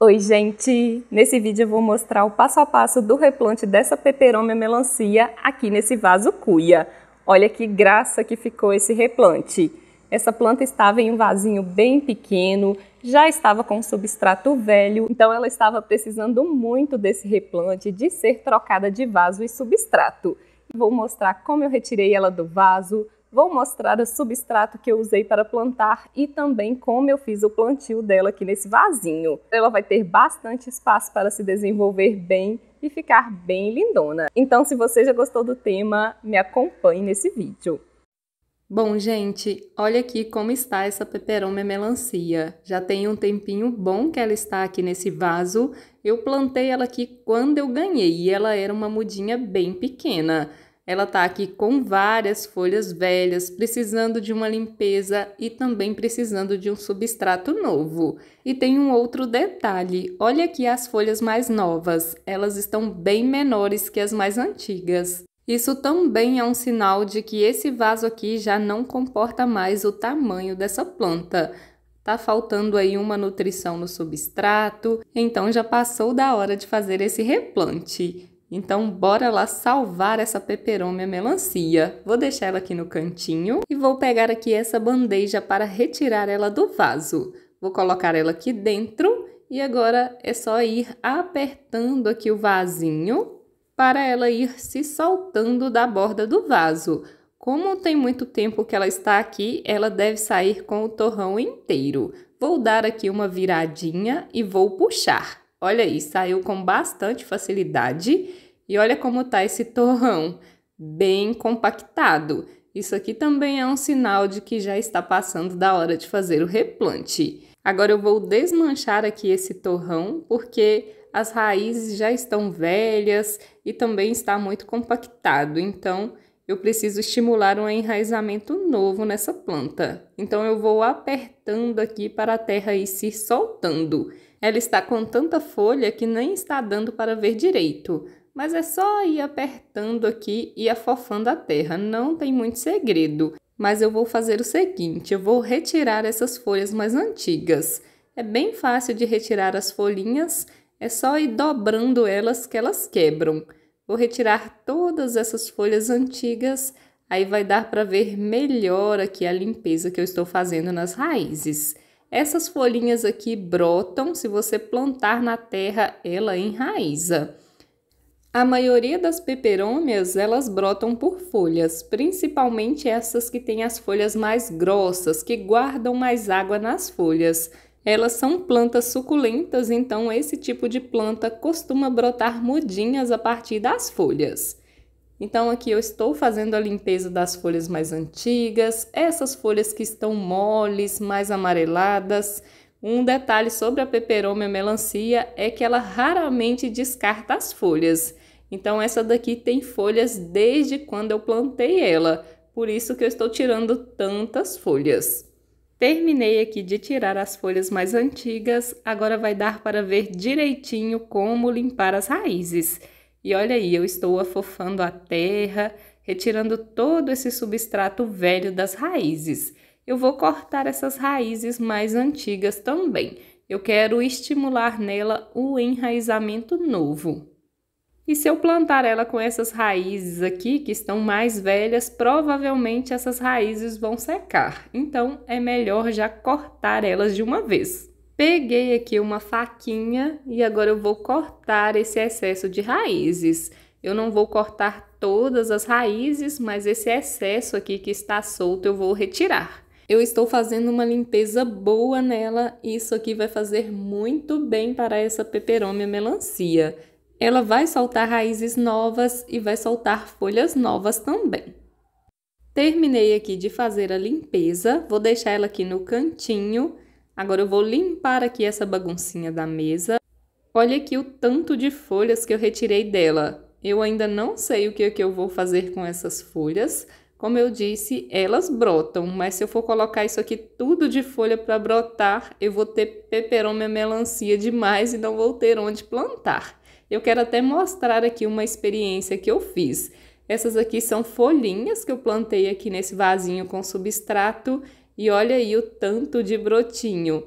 Oi, gente! Nesse vídeo eu vou mostrar o passo a passo do replante dessa peperômia melancia aqui nesse vaso cuia. Olha que graça que ficou esse replante. Essa planta estava em um vasinho bem pequeno, já estava com substrato velho, então ela estava precisando muito desse replante, de ser trocada de vaso e substrato. Vou mostrar como eu retirei ela do vaso, Vou mostrar o substrato que eu usei para plantar e também como eu fiz o plantio dela aqui nesse vasinho. Ela vai ter bastante espaço para se desenvolver bem e ficar bem lindona. Então, se você já gostou do tema, me acompanhe nesse vídeo. Bom, gente, olha aqui como está essa peperômia melancia. Já tem um tempinho bom que ela está aqui nesse vaso. Eu plantei ela aqui quando eu ganhei e ela era uma mudinha bem pequena. Ela está aqui com várias folhas velhas, precisando de uma limpeza e também precisando de um substrato novo. E tem um outro detalhe: olha aqui as folhas mais novas, elas estão bem menores que as mais antigas. Isso também é um sinal de que esse vaso aqui já não comporta mais o tamanho dessa planta. Tá faltando aí uma nutrição no substrato, então já passou da hora de fazer esse replante. Então, bora lá salvar essa peperômia melancia. Vou deixar ela aqui no cantinho e vou pegar aqui essa bandeja para retirar ela do vaso. Vou colocar ela aqui dentro e agora é só ir apertando aqui o vasinho para ela ir se soltando da borda do vaso. Como tem muito tempo que ela está aqui, ela deve sair com o torrão inteiro. Vou dar aqui uma viradinha e vou puxar. Olha aí, saiu com bastante facilidade e olha como tá esse torrão, bem compactado. Isso aqui também é um sinal de que já está passando da hora de fazer o replante. Agora eu vou desmanchar aqui esse torrão, porque as raízes já estão velhas e também está muito compactado, então eu preciso estimular um enraizamento novo nessa planta. Então eu vou apertando aqui para a terra ir se soltando. Ela está com tanta folha que nem está dando para ver direito, mas é só ir apertando aqui e afofando a terra, não tem muito segredo. Mas eu vou fazer o seguinte, eu vou retirar essas folhas mais antigas. É bem fácil de retirar as folhinhas, é só ir dobrando elas que elas quebram. Vou retirar todas essas folhas antigas, aí vai dar para ver melhor aqui a limpeza que eu estou fazendo nas raízes. Essas folhinhas aqui brotam, se você plantar na terra, ela enraiza. A maioria das peperômias, elas brotam por folhas, principalmente essas que têm as folhas mais grossas, que guardam mais água nas folhas. Elas são plantas suculentas, então esse tipo de planta costuma brotar mudinhas a partir das folhas. Então aqui eu estou fazendo a limpeza das folhas mais antigas, essas folhas que estão moles, mais amareladas. Um detalhe sobre a peperômia melancia é que ela raramente descarta as folhas. Então essa daqui tem folhas desde quando eu plantei ela, por isso que eu estou tirando tantas folhas. Terminei aqui de tirar as folhas mais antigas, agora vai dar para ver direitinho como limpar as raízes. E olha aí, eu estou afofando a terra, retirando todo esse substrato velho das raízes. Eu vou cortar essas raízes mais antigas também. Eu quero estimular nela o enraizamento novo. E se eu plantar ela com essas raízes aqui, que estão mais velhas, provavelmente essas raízes vão secar. Então, é melhor já cortar elas de uma vez. Peguei aqui uma faquinha e agora eu vou cortar esse excesso de raízes. Eu não vou cortar todas as raízes, mas esse excesso aqui que está solto eu vou retirar. Eu estou fazendo uma limpeza boa nela e isso aqui vai fazer muito bem para essa peperômia melancia ela vai soltar raízes novas e vai soltar folhas novas também. Terminei aqui de fazer a limpeza, vou deixar ela aqui no cantinho. Agora eu vou limpar aqui essa baguncinha da mesa. Olha aqui o tanto de folhas que eu retirei dela. Eu ainda não sei o que, que eu vou fazer com essas folhas. Como eu disse, elas brotam, mas se eu for colocar isso aqui tudo de folha para brotar, eu vou ter peperômia melancia demais e não vou ter onde plantar. Eu quero até mostrar aqui uma experiência que eu fiz. Essas aqui são folhinhas que eu plantei aqui nesse vasinho com substrato e olha aí o tanto de brotinho.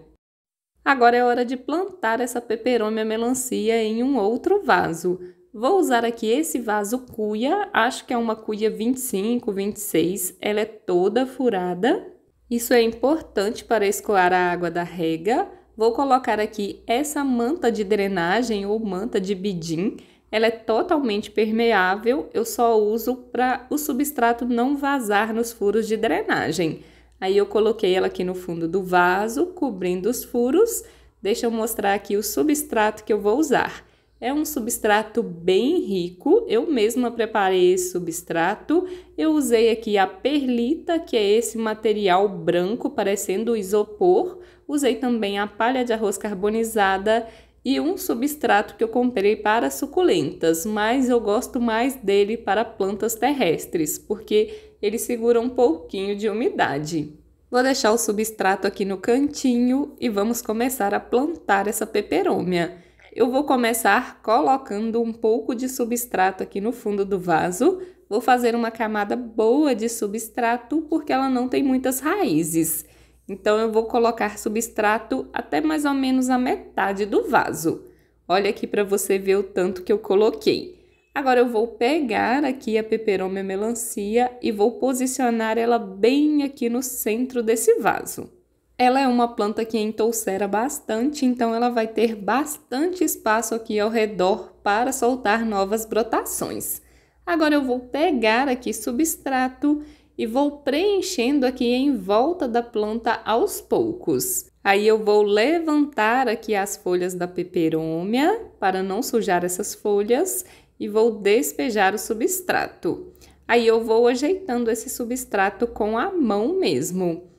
Agora é hora de plantar essa peperômia melancia em um outro vaso. Vou usar aqui esse vaso cuia, acho que é uma cuia 25, 26, ela é toda furada. Isso é importante para escoar a água da rega. Vou colocar aqui essa manta de drenagem ou manta de bidim. Ela é totalmente permeável, eu só uso para o substrato não vazar nos furos de drenagem. Aí eu coloquei ela aqui no fundo do vaso, cobrindo os furos. Deixa eu mostrar aqui o substrato que eu vou usar. É um substrato bem rico, eu mesma preparei esse substrato. Eu usei aqui a perlita, que é esse material branco parecendo isopor. Usei também a palha de arroz carbonizada e um substrato que eu comprei para suculentas, mas eu gosto mais dele para plantas terrestres, porque ele segura um pouquinho de umidade. Vou deixar o substrato aqui no cantinho e vamos começar a plantar essa peperômia. Eu vou começar colocando um pouco de substrato aqui no fundo do vaso. Vou fazer uma camada boa de substrato porque ela não tem muitas raízes. Então, eu vou colocar substrato até mais ou menos a metade do vaso. Olha aqui para você ver o tanto que eu coloquei. Agora eu vou pegar aqui a peperômia melancia e vou posicionar ela bem aqui no centro desse vaso. Ela é uma planta que entoucera bastante, então ela vai ter bastante espaço aqui ao redor para soltar novas brotações. Agora eu vou pegar aqui substrato e vou preenchendo aqui em volta da planta aos poucos. Aí eu vou levantar aqui as folhas da peperômia para não sujar essas folhas e vou despejar o substrato. Aí eu vou ajeitando esse substrato com a mão mesmo.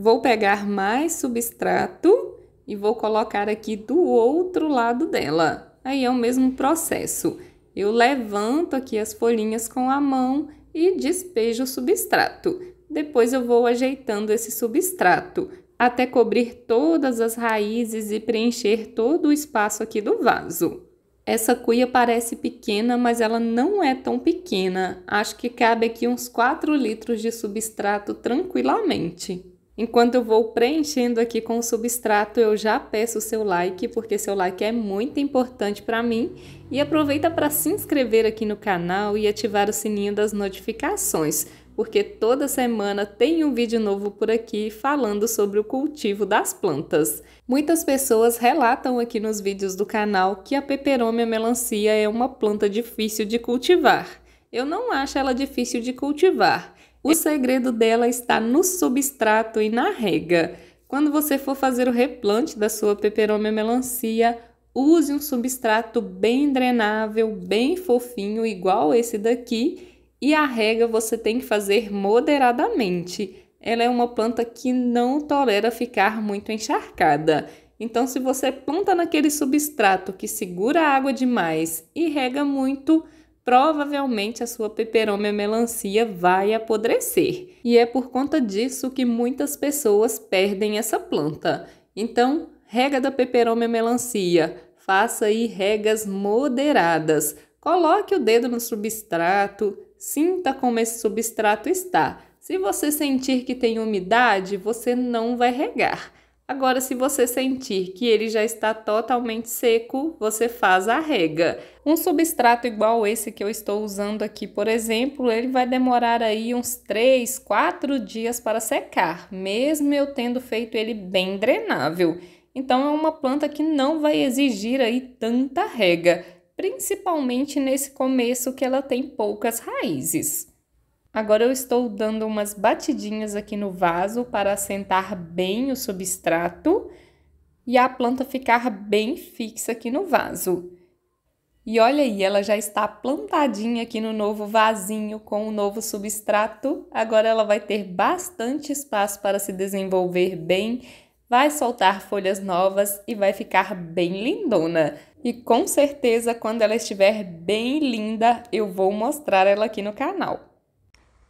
Vou pegar mais substrato e vou colocar aqui do outro lado dela. Aí é o mesmo processo. Eu levanto aqui as folhinhas com a mão e despejo o substrato. Depois eu vou ajeitando esse substrato até cobrir todas as raízes e preencher todo o espaço aqui do vaso. Essa cuia parece pequena, mas ela não é tão pequena. Acho que cabe aqui uns 4 litros de substrato tranquilamente. Enquanto eu vou preenchendo aqui com o substrato, eu já peço o seu like, porque seu like é muito importante para mim. E aproveita para se inscrever aqui no canal e ativar o sininho das notificações, porque toda semana tem um vídeo novo por aqui falando sobre o cultivo das plantas. Muitas pessoas relatam aqui nos vídeos do canal que a peperômia melancia é uma planta difícil de cultivar. Eu não acho ela difícil de cultivar. O segredo dela está no substrato e na rega. Quando você for fazer o replante da sua peperômia melancia, use um substrato bem drenável, bem fofinho, igual esse daqui, e a rega você tem que fazer moderadamente. Ela é uma planta que não tolera ficar muito encharcada. Então, se você planta naquele substrato que segura a água demais e rega muito, provavelmente a sua peperômia melancia vai apodrecer. E é por conta disso que muitas pessoas perdem essa planta. Então, rega da peperômia melancia, faça aí regas moderadas. Coloque o dedo no substrato, Sinta como esse substrato está. Se você sentir que tem umidade, você não vai regar. Agora, se você sentir que ele já está totalmente seco, você faz a rega. Um substrato igual esse que eu estou usando aqui, por exemplo, ele vai demorar aí uns 3, 4 dias para secar, mesmo eu tendo feito ele bem drenável. Então, é uma planta que não vai exigir aí tanta rega principalmente nesse começo que ela tem poucas raízes. Agora eu estou dando umas batidinhas aqui no vaso para assentar bem o substrato e a planta ficar bem fixa aqui no vaso. E olha aí, ela já está plantadinha aqui no novo vasinho com o novo substrato. Agora ela vai ter bastante espaço para se desenvolver bem, vai soltar folhas novas e vai ficar bem lindona. E com certeza, quando ela estiver bem linda, eu vou mostrar ela aqui no canal.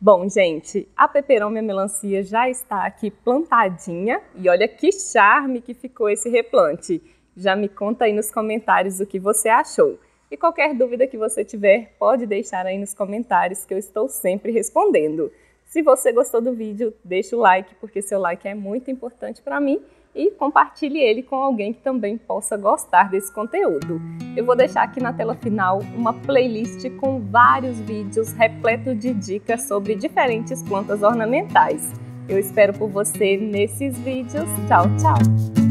Bom, gente, a peperômia melancia já está aqui plantadinha e olha que charme que ficou esse replante. Já me conta aí nos comentários o que você achou. E qualquer dúvida que você tiver, pode deixar aí nos comentários que eu estou sempre respondendo. Se você gostou do vídeo, deixa o like, porque seu like é muito importante para mim e compartilhe ele com alguém que também possa gostar desse conteúdo. Eu vou deixar aqui na tela final uma playlist com vários vídeos repletos de dicas sobre diferentes plantas ornamentais. Eu espero por você nesses vídeos. Tchau, tchau!